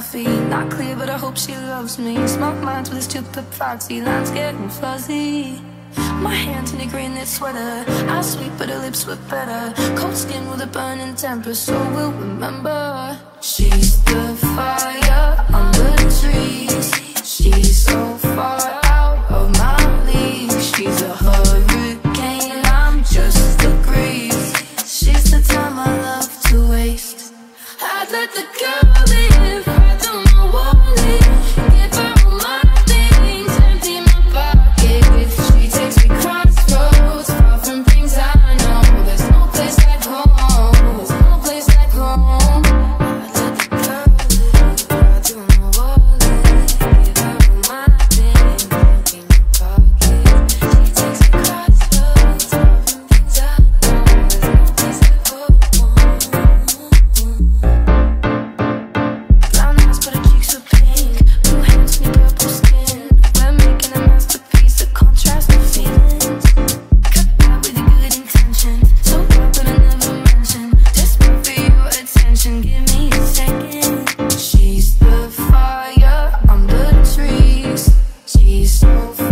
Not clear but I hope she loves me. Smart minds with a stupid proxy. Lines getting fuzzy. My hands in a green knit sweater. I sweet but her lips were better. Cold skin with a burning temper. So we'll remember. She's Girls.